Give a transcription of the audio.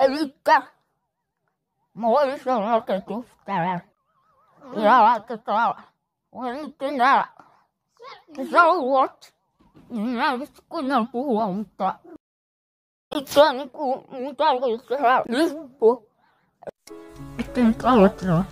Eli mulla oli se oikein täällä. Ja laitetaan. Mulla nyt täällä. Sä on. Minä en pysty kunnolla puhua, mutta itse on niinku mun tarkoitus tehdä lippu. Että nyt aloitetaan.